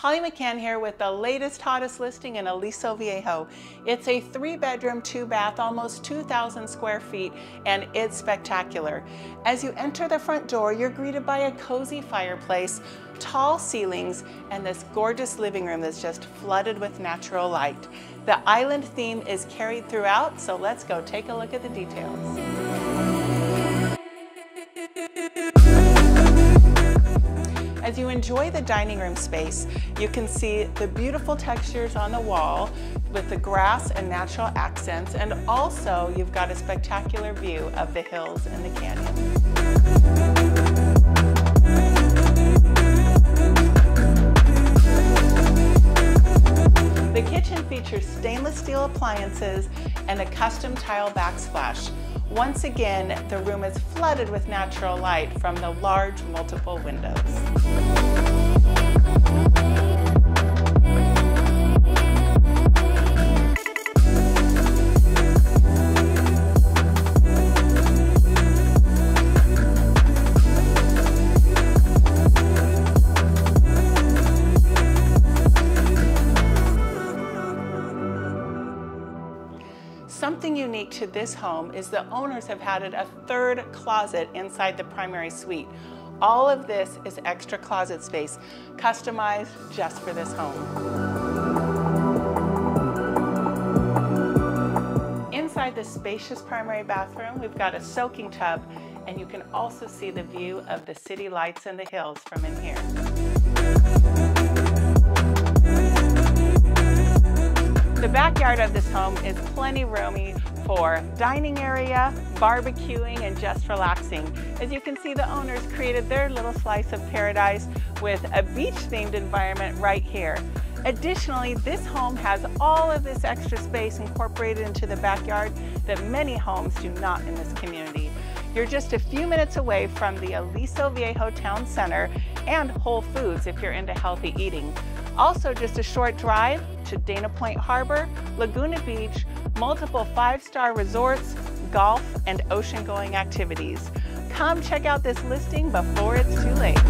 Holly McKhann here with the latest, hottest listing in Aliso Viejo. It's a three bedroom, two bath, almost 2,000 square feet, and it's spectacular. As you enter the front door, you're greeted by a cozy fireplace, tall ceilings, and this gorgeous living room that's just flooded with natural light. The island theme is carried throughout, so let's go take a look at the details. You enjoy the dining room space, you can see the beautiful textures on the wall with the grass and natural accents, and also you've got a spectacular view of the hills and the canyon. Stainless steel appliances and a custom tile backsplash. Once again, the room is flooded with natural light from the large multiple windows. Something unique to this home is the owners have added a third closet inside the primary suite. All of this is extra closet space, customized just for this home. Inside the spacious primary bathroom, we've got a soaking tub, and you can also see the view of the city lights and the hills from in here. The backyard of this home is plenty roomy for dining area, barbecuing, and just relaxing. As you can see, the owners created their little slice of paradise with a beach-themed environment right here. Additionally, this home has all of this extra space incorporated into the backyard that many homes do not in this community. You're just a few minutes away from the Aliso Viejo Town Center and Whole Foods if you're into healthy eating. Also just a short drive to Dana Point Harbor, Laguna Beach, multiple five-star resorts, golf, and ocean-going activities. Come check out this listing before it's too late.